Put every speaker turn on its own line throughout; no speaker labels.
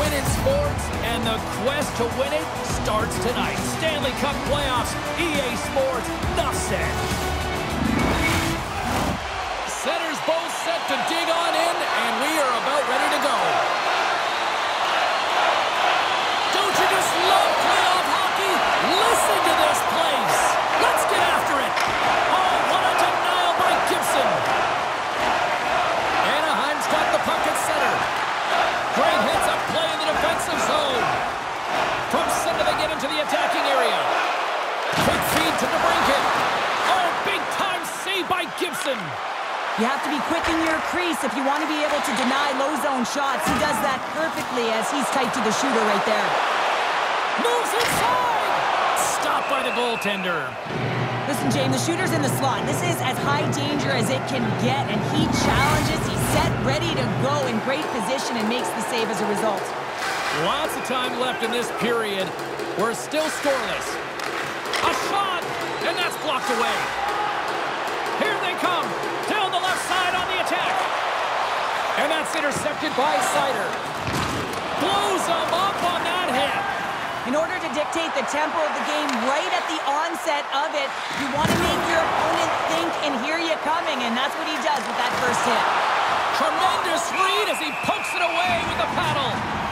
win in sports, and the quest to win it starts tonight. Stanley Cup playoffs, EA Sports, said. Centers both set to dig on in, and we are about ready to go. Don't you just love playoff hockey? Listen to this place. Let's get after it. Oh, what a denial by Gibson. Anaheim's got the puck at center. Great heads up play in the defensive zone. From center they get into the attacking area. Quick feed to DeBrincat. Oh, big time save by Gibson.
You have to be quick in your crease if you want to be able to deny low zone shots. He does that perfectly as he's tight to the shooter right there.
Moves inside. Stopped by the goaltender.
Listen, James, the shooter's in the slot. This is as high danger as it can get, and he challenges. He's set, ready to go in great position and makes the save as a result.
Lots of time left in this period. We're still scoreless. A shot, and that's blocked away. Here they come. That's intercepted by Seider. Blows them up on that hit.
In order to dictate the tempo of the game right at the onset of it, you want to make your opponent think and hear you coming, and that's what he does with that first hit.
Tremendous read as he pokes it away with the paddle.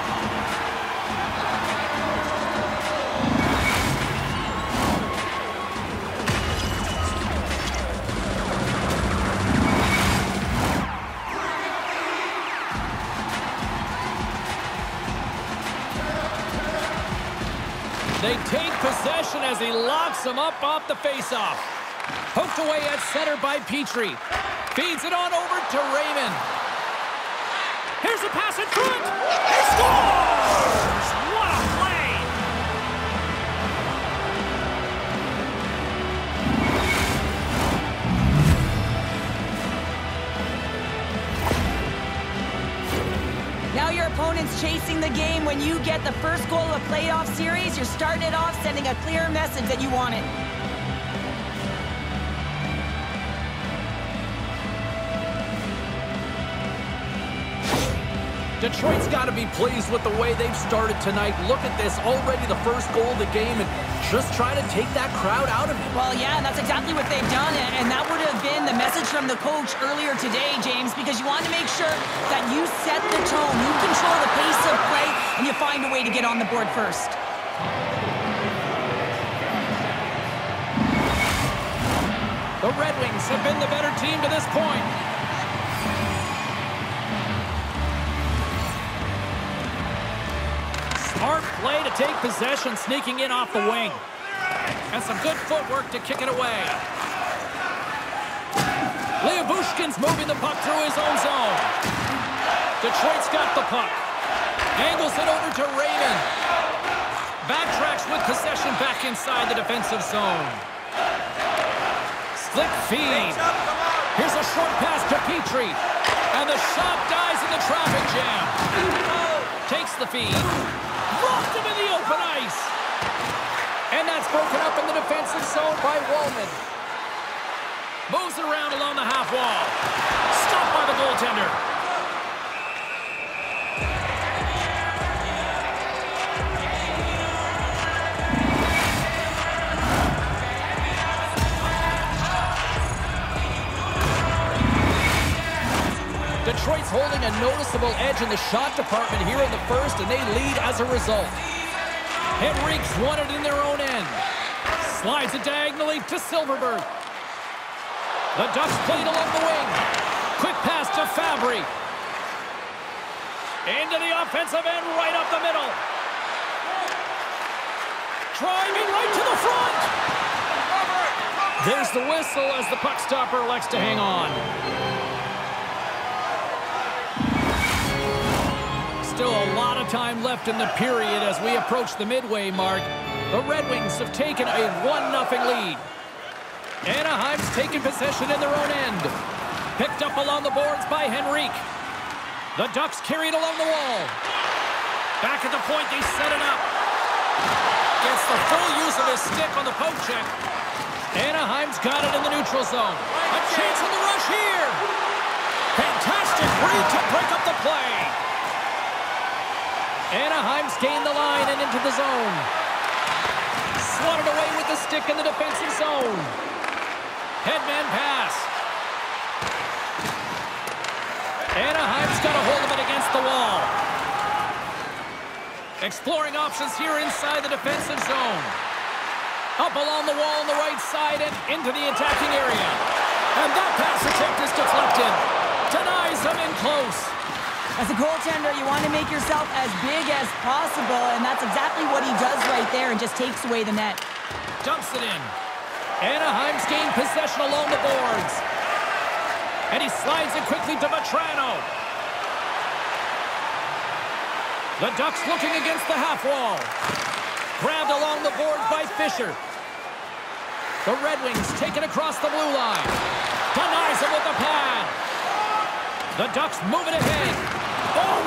They take possession as he locks them up off the faceoff. Poked away at center by Petry. Feeds it on over to Raymond. Here's a pass in front. He scores!
Opponent's chasing the game. When you get the first goal of a playoff series, you're starting it off sending a clear message that you want it.
Detroit's got to be pleased with the way they've started tonight. Look at this, already the first goal of the game, and just trying to take that crowd out of it.
Well, yeah, that's exactly what they've done, and- and that would have been the message from the coach earlier today, James, because you want to make sure that you set the tone, you control the pace of play, and you find a way to get on the board first.
The Red Wings have been the better team to this point. Smart play to take possession, sneaking in off the wing. And some good footwork to kick it away. Lyubushkin's moving the puck through his own zone. Detroit's got the puck. Angles it over to Raymond. Backtracks with possession back inside the defensive zone. Slick feed. Here's a short pass to Petry. And the shot dies in the traffic jam. Takes the feed. Locked him in the open ice. And that's broken up in the defensive zone by Walman. Moves around along the half wall. Stopped by the goaltender. Detroit's holding a noticeable edge in the shot department here in the first, and they lead as a result. Henrique's won it in their own end. Slides it diagonally to Silfverberg. The Ducks played along the wing. Quick pass to Fabbri. Into the offensive end, right up the middle. Driving right to the front. There's the whistle as the puck stopper elects to hang on. Still a lot of time left in the period as we approach the midway mark. The Red Wings have taken a 1-0 lead. Anaheim's taken possession in their own end. Picked up along the boards by Henrique. The Ducks carried along the wall. Back at the point, they set it up. Gets the full use of his stick on the poke check. Anaheim's got it in the neutral zone. A chance on the rush here. Fantastic read to break up the play. Anaheim's gained the line and into the zone. Swatted away with the stick in the defensive zone. Headman pass. Anaheim's got a hold of it against the wall. Exploring options here inside the defensive zone. Up along the wall on the right side and into the attacking area. And that pass attempt is deflected. Denies him in close.
As a goaltender, you want to make yourself as big as possible, and that's exactly what he does right there and just takes away the net.
Dumps it in. Anaheim's gained possession along the boards. And he slides it quickly to Vatrano. The Ducks looking against the half wall. Grabbed along the boards by Fischer. The Red Wings take it across the blue line. Denies him with the pad. The Ducks moving ahead.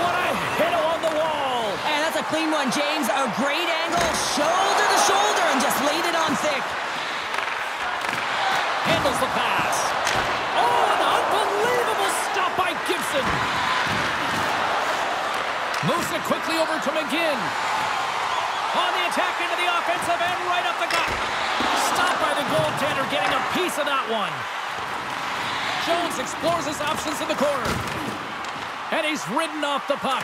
What a hit along the wall.
And that's a clean one, James. A great angle, shoulder to shoulder, and just laid it on thick.
Handles the pass. Oh, an unbelievable stop by Gibson. Moves it quickly over to McGinn. On the attack into the offensive end, right up the gut. Stopped by the goaltender, getting a piece of that one. Jones explores his options in the corner. And he's ridden off the puck.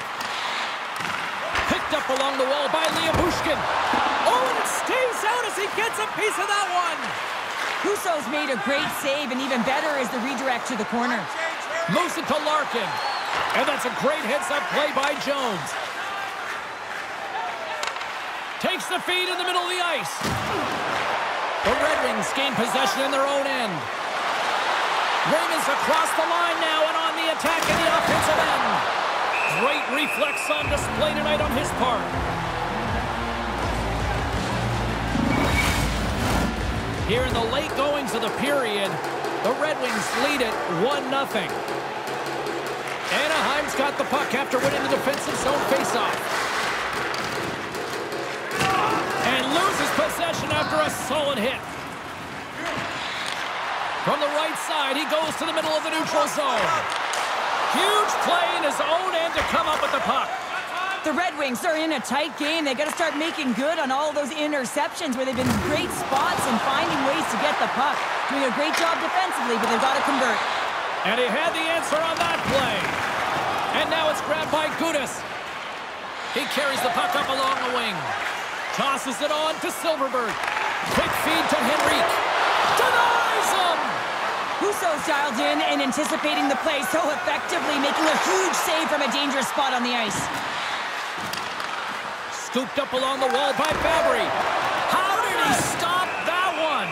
Picked up along the wall by Bushkin. Oh, and it stays out as he gets a piece of that one.
Husso's made a great save, and even better is the redirect to the corner.
Moves it to Larkin. And that's a great heads-up play by Jones. Takes the feed in the middle of the ice. The Red Wings gain possession in their own end. Raymond's across the line now and on the attack in the offensive end. Great reflex on display tonight on his part. Here in the late goings of the period, the Red Wings lead it 1-0. Anaheim's got the puck after winning the defensive zone faceoff. And loses possession after a solid hit. From the right side, he goes to the middle of the neutral zone. Huge play in his own end to come up with the puck.
The Red Wings are in a tight game. They got to start making good on all those interceptions where they've been great spots and finding ways to get the puck. Doing a great job defensively, but they've got to convert.
And he had the answer on that play. And now it's grabbed by Gudas. He carries the puck up along the wing. Tosses it on to Silfverberg. Quick feed to Henrique. Denies him!
Husso's dialed in and anticipating the play so effectively, making a huge save from a dangerous spot on the ice.
Scooped up along the wall by Fabbri. How did he stop that one?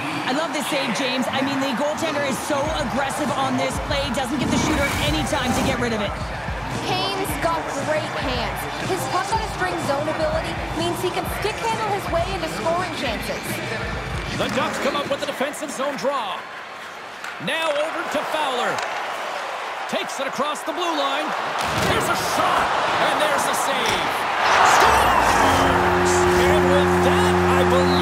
I love this save, James. I mean, the goaltender is so aggressive on this play, doesn't give the shooter any time to get rid of it.
Kane's got great hands. His puck on a string zone ability means he can stick handle his way into scoring chances.
The Ducks come up with a defensive zone draw. Now over to Fowler. Takes it across the blue line. There's a shot, and there's a save. Scores! And with that, I believe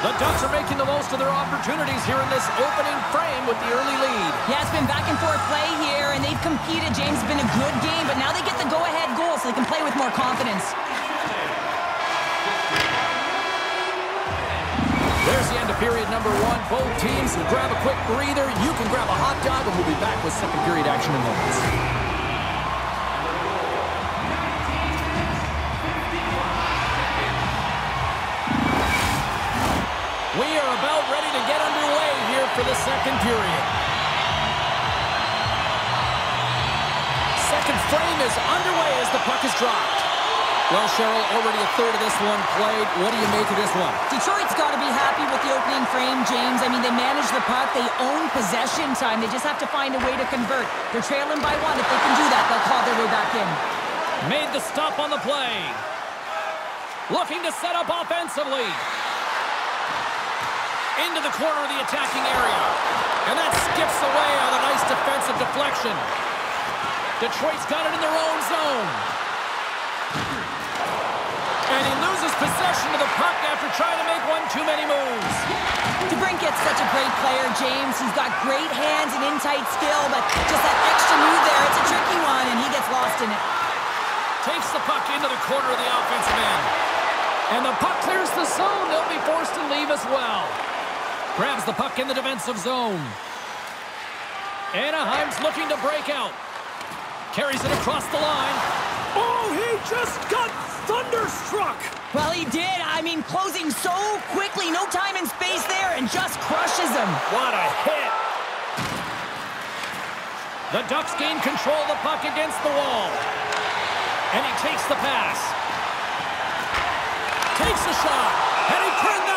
The
Ducks are making the most of their opportunities here in this opening frame with the early lead.
Yeah, it's been back and forth play here, and they've competed. James, has been a good game, but now they get the go-ahead goal so they can play with more confidence.
There's the end of period number one. Both teams will grab a quick breather. You can grab a hot dog, and we'll be back with second period action in moments. For the second period. Second frame is underway as the puck is dropped. Well, Cheryl, already a third of this one played. What do you make of this one?
Detroit's got to be happy with the opening frame, James. I mean, they manage the puck. They own possession time. They just have to find a way to convert. They're trailing by one. If they can do that, they'll claw their way back in.
Made the stop on the play. Looking to set up offensively. Into the corner of the attacking area. And that skips away on a nice defensive deflection. Detroit's got it in their own zone. And he loses possession of the puck after trying to make one too many moves.
DeBrincat's such a great player, James. He's got great hands and in-tight skill, but just that extra move there, it's a tricky one, and he gets lost in it.
Takes the puck into the corner of the offensive end. And the puck clears the zone. They'll be forced to leave as well. Grabs the puck in the defensive zone. Anaheim's looking to break out. Carries it across the line. Oh, he just got thunderstruck.
Well, he did. I mean, closing so quickly, no time and space there, and just crushes him.
What a hit. The Ducks gain control of the puck against the wall. And he takes the pass. Takes the shot. And he turned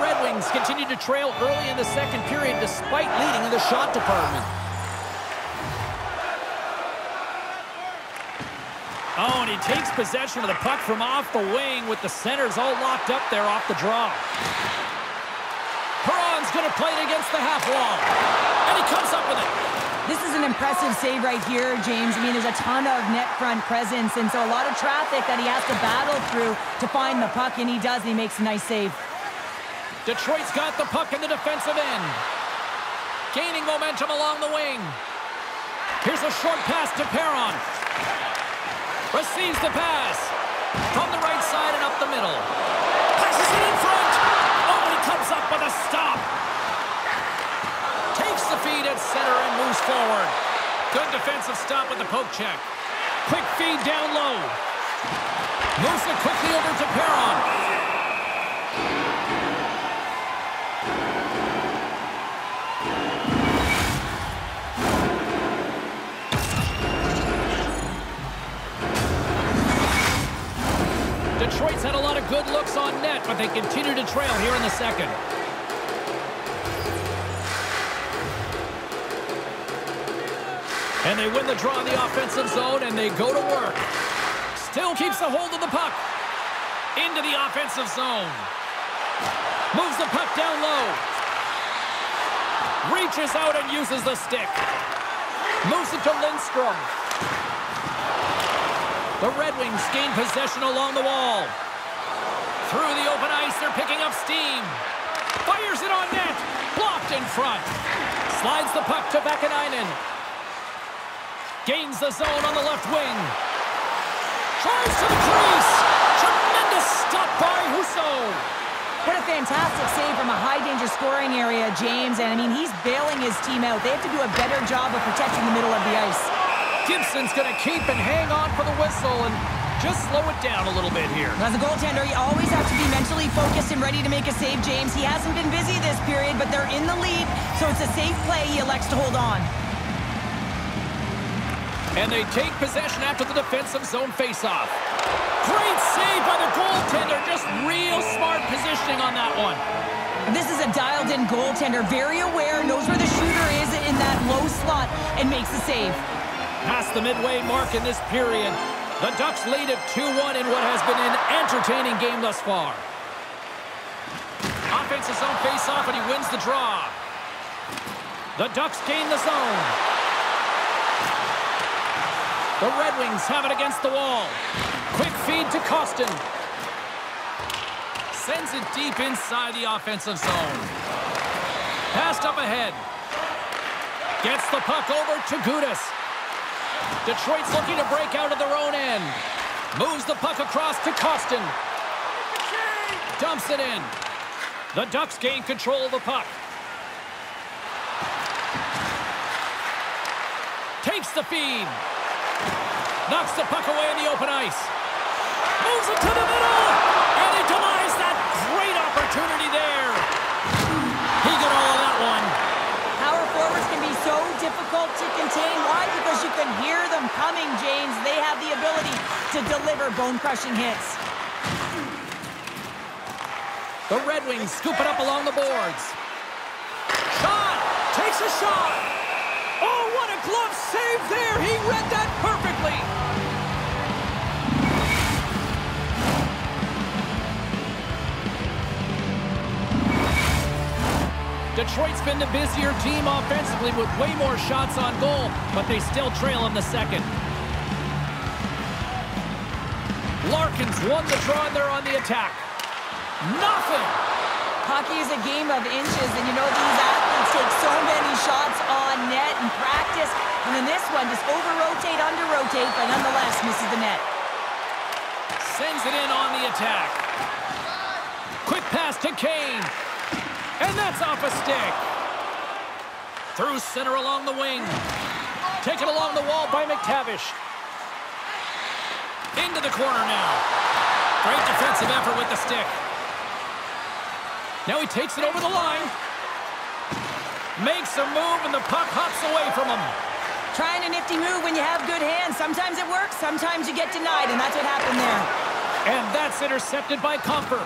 Red Wings continue to trail early in the second period despite leading in the shot department. Oh, and he takes possession of the puck from off the wing with the centers all locked up there off the draw. Perron's going to play it against the half wall. And he comes up with it.
This is an impressive save right here, James. I mean, there's a ton of net front presence, and so a lot of traffic that he has to battle through to find the puck, and he does, and he makes a nice save.
Detroit's got the puck in the defensive end. Gaining momentum along the wing. Here's a short pass to Perron. Receives the pass. From the right side and up the middle. Passes it in front. Oh, he comes up with a stop. Takes the feed at center and moves forward. Good defensive stop with the poke check. Quick feed down low. Moves it quickly over to Perron. Detroit's had a lot of good looks on net, but they continue to trail here in the second. And they win the draw in the offensive zone, and they go to work. Still keeps a hold of the puck. Into the offensive zone. Moves the puck down low. Reaches out and uses the stick. Moves it to Lindstrom. The Red Wings gain possession along the wall. Through the open ice, they're picking up steam. Fires it on net. Blocked in front. Slides the puck to Vaakanainen. Gains the zone on the left wing. Tries to the crease. Tremendous stop by Husso.
What a fantastic save from a high-danger scoring area, James. And, I mean, he's bailing his team out. They have to do a better job of protecting the middle of the ice.
Gibson's going to keep and hang on for the whistle and just slow it down a little bit here.
As a goaltender, you always have to be mentally focused and ready to make a save, James. He hasn't been busy this period, but they're in the lead, so it's a safe play. He elects to hold on.
And they take possession after the defensive zone faceoff. Great save by the goaltender. Just real smart positioning on that one.
This is a dialed-in goaltender, very aware, knows where the shooter is in that low slot, and makes the save.
Past the midway mark in this period, the Ducks lead at 2-1 in what has been an entertaining game thus far. Offensive zone face-off, and he wins the draw. The Ducks gain the zone. The Red Wings have it against the wall. Quick feed to Kostin. Sends it deep inside the offensive zone. Passed up ahead. Gets the puck over to Gudas. Detroit's looking to break out of their own end. Moves the puck across to Kostin. Dumps it in. The Ducks gain control of the puck. Takes the feed. Knocks the puck away in the open ice. Moves it to the middle. And he denies that great opportunity there. He got all of that one.
Power forwards can be so difficult to contain. Why? Because you can hear them coming, James. They have the ability to deliver bone-crushing hits.
The Red Wings scoop it up along the boards. Shot! Takes a shot! Oh, what a glove save there! He read that perfectly! Detroit's been the busier team offensively with way more shots on goal, but they still trail in the second. Larkin's won the draw and they're on the attack. Nothing!
Hockey is a game of inches, and you know these athletes take so many shots on net in practice, and then this one, just over-rotate, under-rotate, but nonetheless misses the net.
Sends it in on the attack. Quick pass to Kane. And that's off a stick. Through center along the wing. Taken along the wall by McTavish. Into the corner now. Great defensive effort with the stick. Now he takes it over the line. Makes a move, and the puck hops away from him.
Trying a nifty move when you have good hands. Sometimes it works, sometimes you get denied, and that's what happened there.
And that's intercepted by Compher.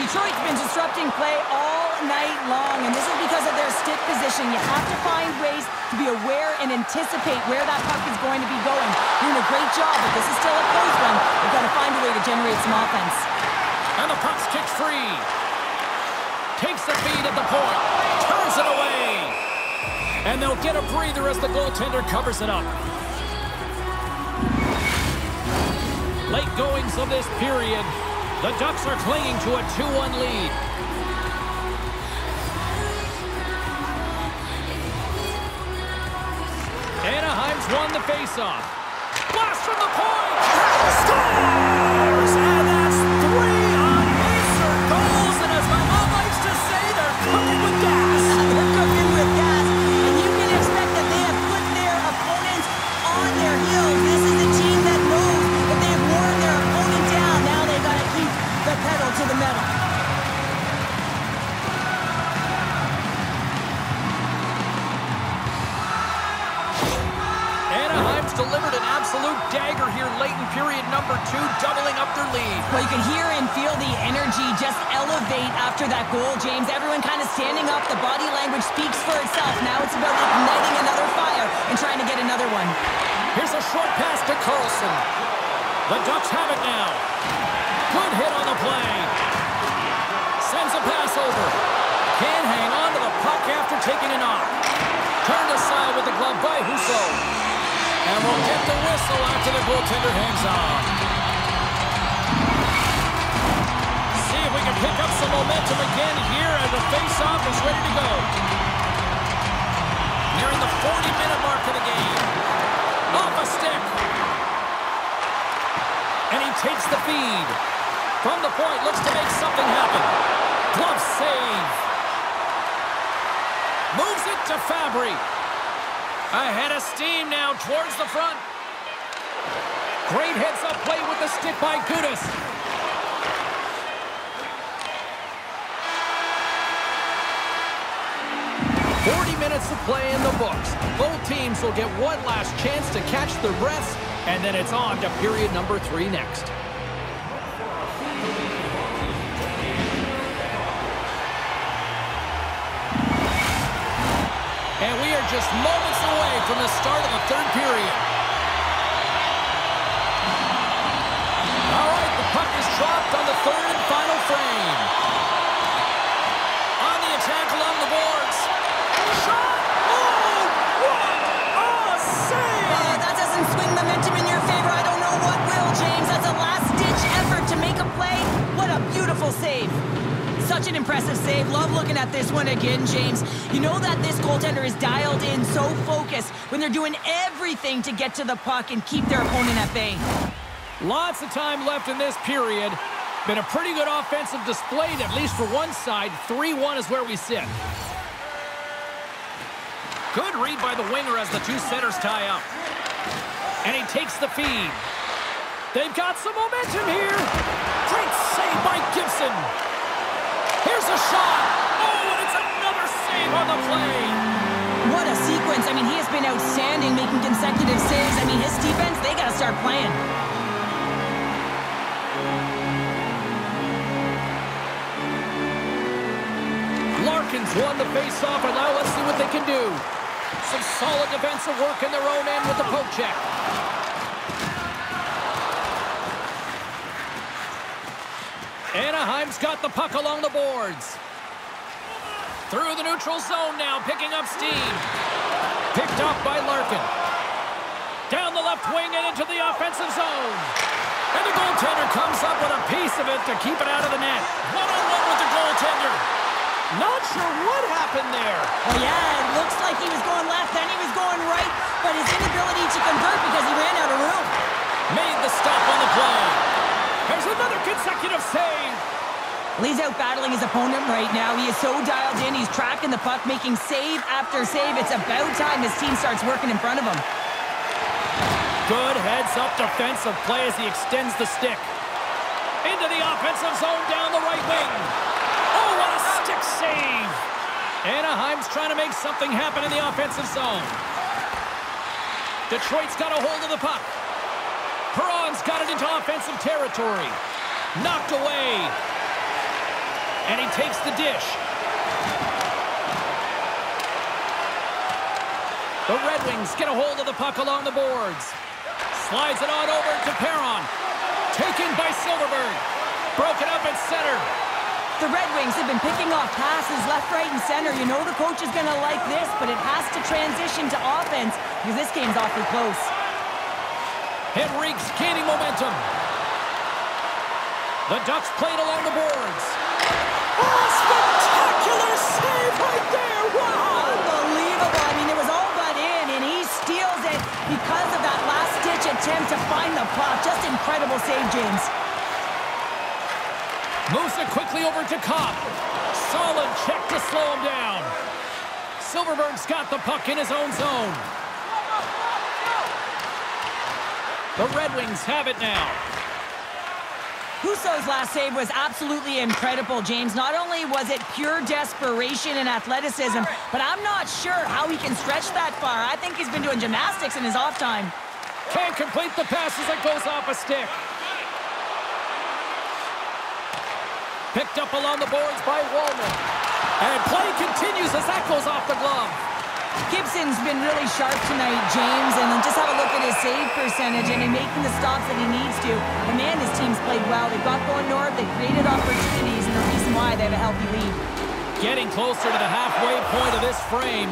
Detroit's been disrupting play all night long, and this is because of their stick position. You have to find ways to be aware and anticipate where that puck is going to be going. Doing a great job, but this is still a close one. They've got to find a way to generate some offense.
And the puck's kicked free. Takes the feed at the point. Turns it away. And they'll get a breather as the goaltender covers it up. Late goings of this period. The Ducks are clinging to a 2-1 lead. Won the faceoff. Blast from the point! Scores! Period number two, doubling up their lead.
Well, you can hear and feel the energy just elevate after that goal, James. Everyone kind of standing up. The body language speaks for itself. Now it's about igniting another fire and trying to get another one.
Here's a short pass to Carlsson. The Ducks have it now. Good hit on the play. Sends a pass over. Can't hang on to the puck after taking it off. Turned aside with the glove by Husso. And we'll get the whistle after the goaltender hangs on. See if we can pick up some momentum again here as the face-off is ready to go. Nearing the 40-minute mark of the game. Off a stick. And he takes the feed. From the point, looks to make something happen. Glove save. Moves it to Fabbri. Ahead of steam now towards the front. Great heads-up play with the stick by Gudas. Forty minutes of play in the books. Both teams will get one last chance to catch their breaths, and then it's on to period number three next. And we are just moments away from the start of the third period. All right, the puck is dropped on the third and final frame. On the attack along the boards. Shot! Oh, what a save!
Uh, that doesn't swing momentum in your favor. I don't know what will, James. That's a last-ditch effort to make a play. What a beautiful save. Such an impressive save. Love looking at this one again, James. You know that this goaltender is dialed in, so focused when they're doing everything to get to the puck and keep their opponent at bay.
Lots of time left in this period. Been a pretty good offensive display, at least for one side. 3-1 is where we sit. Good read by the winger as the two centers tie up. And he takes the feed. They've got some momentum here. Great save by Gibson. Here's a shot. Oh, and it's another save on the play.
What a sequence. I mean, he has been outstanding making consecutive saves. I mean, his defense, they got to start playing.
Larkin's won the face-off, and now let's see what they can do. Some solid defensive work in their own end with the poke check. Anaheim's got the puck along the boards. Through the neutral zone now, picking up steam. Picked up by Larkin. Down the left wing and into the offensive zone. And the goaltender comes up with a piece of it to keep it out of the net. One-on-one -on -one with the goaltender. Not sure what happened there.
Well, yeah, it looks like he was going left, then he was going right, but his inability to convert because he ran out of room.
Made the stop on the play. There's another consecutive save.
Lee's out battling his opponent right now. He is so dialed in. He's tracking the puck, making save after save. It's about time his team starts working in front of him.
Good heads-up defensive play as he extends the stick. Into the offensive zone down the right wing. Oh, what a stick save. Anaheim's trying to make something happen in the offensive zone. Detroit's got a hold of the puck. Perron's got it into offensive territory. Knocked away. And he takes the dish. The Red Wings get a hold of the puck along the boards. Slides it on over to Perron. Taken by Silfverberg. Broken up at center.
The Red Wings have been picking off passes left, right, and center. You know the coach is going to like this, but it has to transition to offense because this game's awfully close.
Henrique's gaining momentum. The Ducks played along the boards. Oh, spectacular save right there! Wow!
Unbelievable. I mean, it was all but in, and he steals it because of that last-ditch attempt to find the puck. Just incredible save, James.
Moves it quickly over to Copp. Solid check to slow him down. Silfverberg's got the puck in his own zone. The Red Wings have it now.
Husso's last save was absolutely incredible, James. Not only was it pure desperation and athleticism, but I'm not sure how he can stretch that far. I think he's been doing gymnastics in his off time.
Can't complete the pass as it goes off a stick. Picked up along the boards by Walman. And play continues as that goes off the glove.
Gibson's been really sharp tonight, James, and just have a look at his save percentage and in making the stops that he needs to. And man, his team's played well. They've got going north, they've created opportunities, and the reason why they have a healthy lead.
Getting closer to the halfway point of this frame.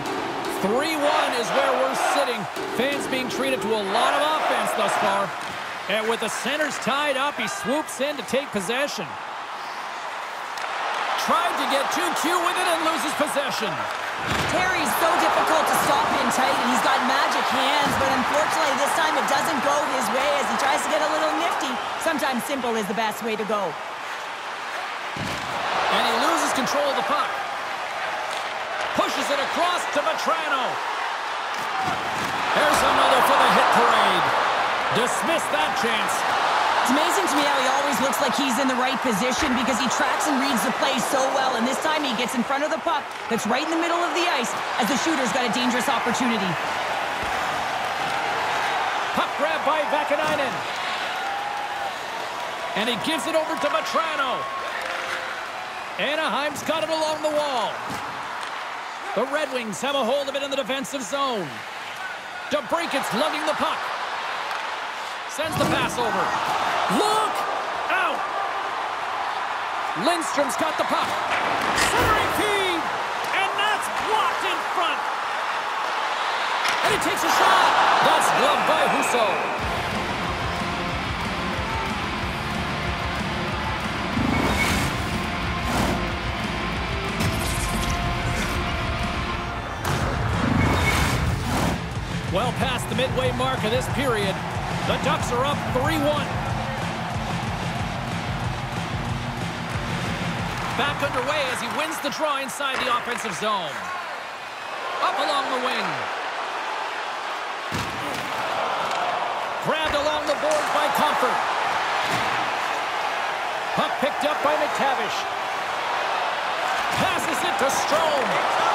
3-1 is where we're sitting. Fans being treated to a lot of offense thus far. And with the centers tied up, he swoops in to take possession. Tried to get too cute with it and loses possession.
Terry's so difficult to stop in tight, and he's got magic hands, but unfortunately this time it doesn't go his way as he tries to get a little nifty. Sometimes simple is the best way to go.
And he loses control of the puck. Pushes it across to Vatrano. There's another for the hit parade. Dismiss that chance.
It's amazing to me how he always looks like he's in the right position because he tracks and reads the play so well. And this time he gets in front of the puck that's right in the middle of the ice as the shooter's got a dangerous opportunity.
Puck grab by Vaakanainen. And he gives it over to Vatrano. Anaheim's got it along the wall. The Red Wings have a hold of it in the defensive zone. DeBrincat's lugging the puck. Sends the pass over. Look out! Lindstrom's got the puck. Centering feed! And that's blocked in front. And he takes a shot. That's gloved by Husso. Well past the midway mark of this period. The Ducks are up 3-1. Back underway as he wins the draw inside the offensive zone. Up along the wing. Grabbed along the board by Compher. Puck picked up by McTavish. Passes it to Strome.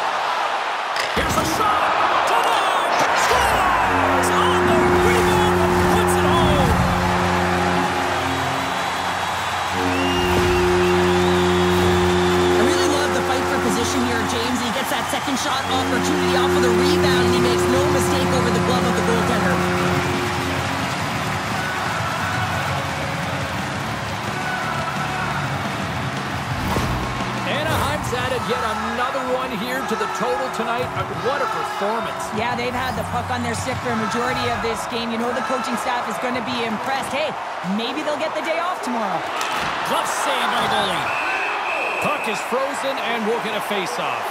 Puck on their stick for a majority of this game. You know the coaching staff is going to be impressed. Hey, maybe they'll get the day off tomorrow.
Glove save by the goalie. Puck is frozen and we'll get a face-off.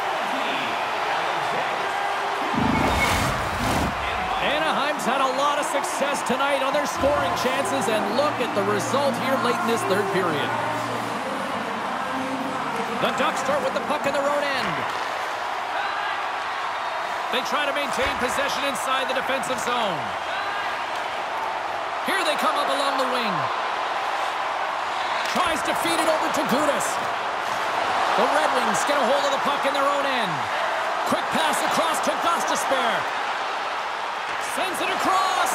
Anaheim's had a lot of success tonight on their scoring chances, and look at the result here late in this third period. The Ducks start with the puck in their own end. They try to maintain possession inside the defensive zone. Here they come up along the wing. Tries to feed it over to Gudas. The Red Wings get a hold of the puck in their own end. Quick pass across to Gostisbehere. Sends it across.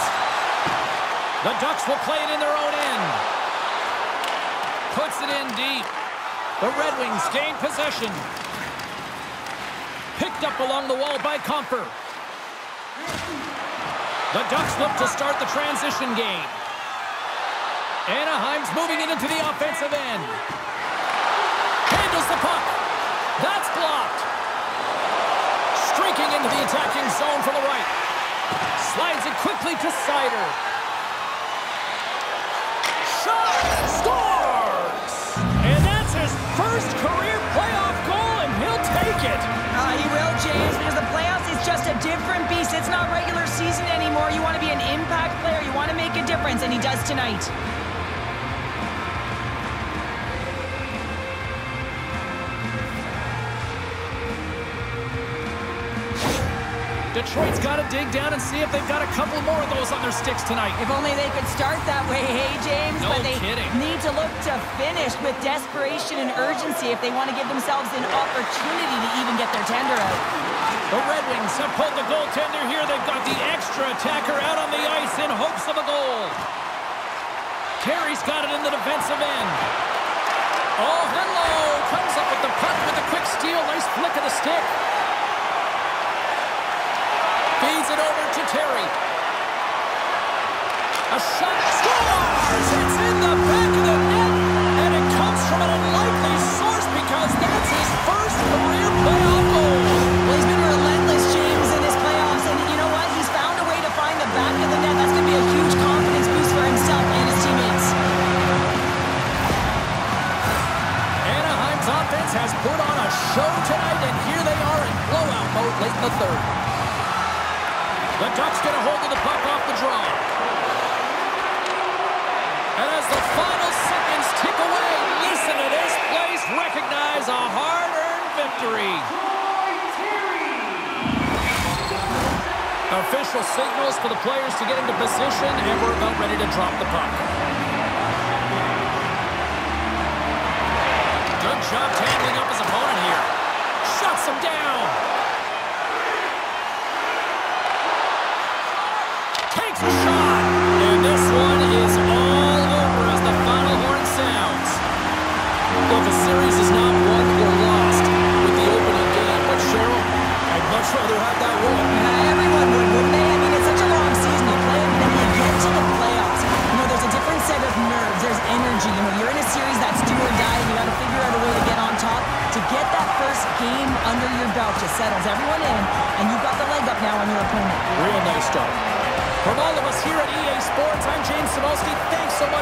The Ducks will play it in their own end. Puts it in deep. The Red Wings gain possession. Picked up along the wall by Compher. The Ducks look to start the transition game. Anaheim's moving it into the offensive end. Handles the puck. That's blocked. Streaking into the attacking zone from the right. Slides it quickly to Seider. Shot! Scores! And that's his first career playoff goal, and he'll take it.
A different beast. It's not regular season anymore. You want to be an impact player. You want to make a difference, and he does tonight.
Detroit's got to dig down and see if they've got a couple more of those on their sticks tonight.
If only they could start that way, hey, James.
No
but they
kidding.
need to look to finish with desperation and urgency if they want to give themselves an opportunity to even get their tender out.
The Red Wings have pulled the goaltender here. They've got the extra attacker out on the ice in hopes of a goal. Terry's got it in the defensive end. Oh, hello. Comes up with the puck with a quick steal. Nice flick of the stick. Feeds it over to Terry. A shot. Scores! It's in the back of the net. And it comes from an unlikely source because that's his first career playoff late in the third. The Ducks get a hold of the puck off the draw. And as the final seconds tick away, listen to this place recognize a hard-earned victory. Official signals for the players to get into position, and we're about ready to drop the puck.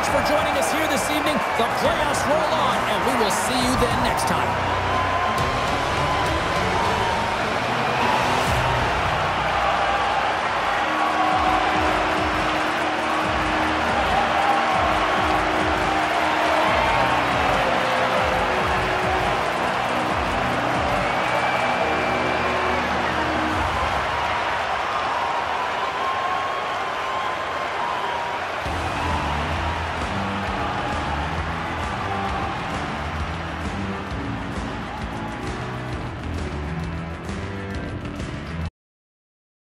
For joining us here this evening. The playoffs roll on, and we will see you then next time.